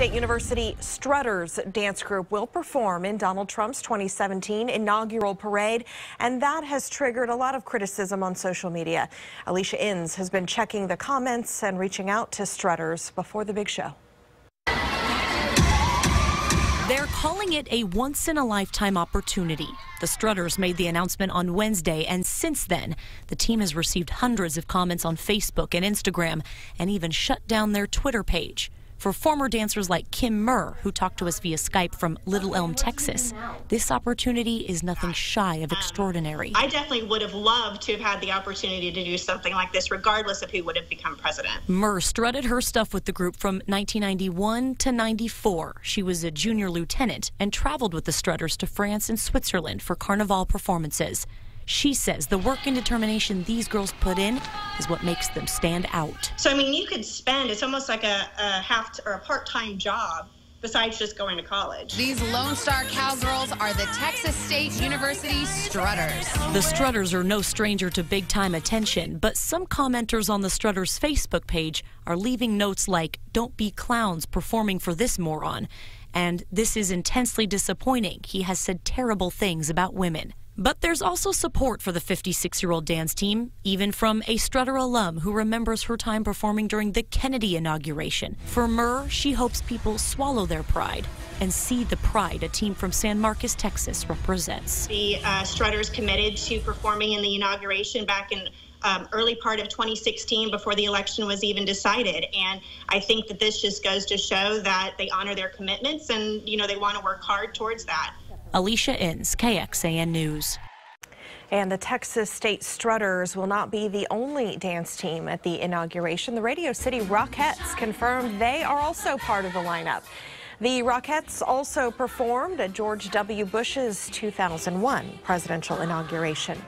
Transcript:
State University Strutters dance group will perform in Donald Trump's 2017 inaugural parade, and that has triggered a lot of criticism on social media. Alicia Inns has been checking the comments and reaching out to Strutters before the big show. They're calling it a once in a lifetime opportunity. The Strutters made the announcement on Wednesday, and since then, the team has received hundreds of comments on Facebook and Instagram and even shut down their Twitter page. For former dancers like Kim Murr, who talked to us via Skype from Little Elm, Texas, this opportunity is nothing shy of extraordinary. I definitely would have loved to have had the opportunity to do something like this, regardless of who would have become president. Murr strutted her stuff with the group from 1991 to 94. She was a junior lieutenant and traveled with the Strutters to France and Switzerland for carnival performances. She says the work and determination these girls put in is what makes them stand out. So, I mean, you could spend, it's almost like a, a half or a part time job besides just going to college. These Lone Star Cowgirls are the Texas State University Strutters. The Strutters are no stranger to big time attention, but some commenters on the Strutters Facebook page are leaving notes like, Don't be clowns performing for this moron. And this is intensely disappointing. He has said terrible things about women. But there's also support for the 56 year old dance team, even from a Strutter alum who remembers her time performing during the Kennedy inauguration. For Murr, she hopes people swallow their pride and see the pride a team from San Marcos, Texas represents. The uh, Strutters committed to performing in the inauguration back in um, early part of 2016 before the election was even decided. And I think that this just goes to show that they honor their commitments and, you know, they want to work hard towards that. Alicia Inns, KXAN News. And the Texas State Strutters will not be the only dance team at the inauguration. The Radio City Rockettes confirmed they are also part of the lineup. The Rockettes also performed at George W. Bush's 2001 presidential inauguration.